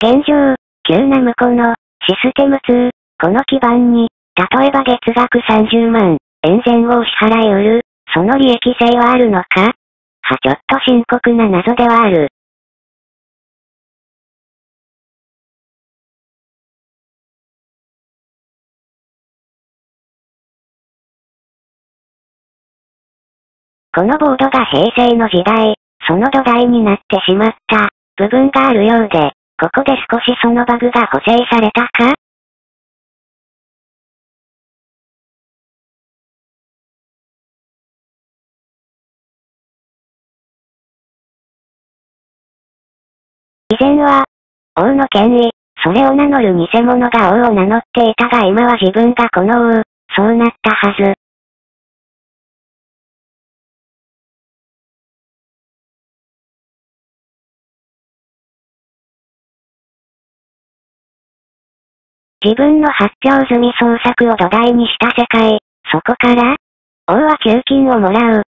現状、急な無こうの、システム2、この基盤に、例えば月額30万、円前後を支払い売る、その利益性はあるのかはちょっと深刻な謎ではある。このボードが平成の時代、その土台になってしまった部分があるようで、ここで少しそのバグが補正されたか？以前は、王の権威、それを名乗る偽物が王を名乗っていたが今は自分がこの王、そうなったはず。自分の発表済み創作を土台にした世界、そこから、王は給金をもらう。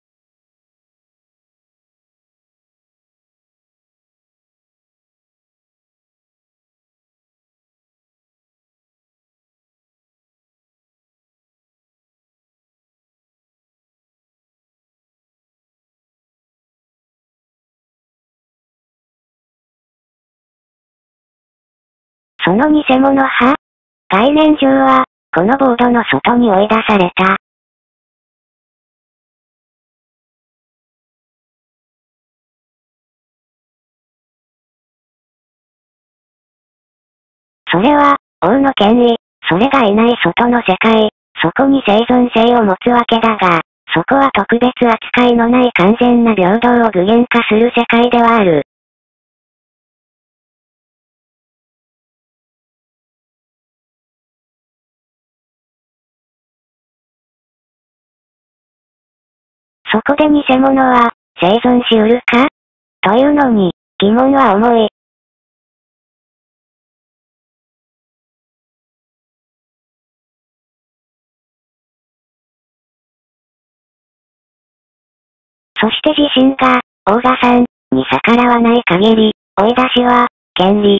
その偽物派？概念上は、このボードの外に追い出された。それは、王の権威、それがいない外の世界、そこに生存性を持つわけだが、そこは特別扱いのない完全な平等を具現化する世界ではある。そこで偽物は、生存しうるか？というのに、疑問は重い。そして自身が、大賀さん、に逆らわない限り、追い出しは、権利、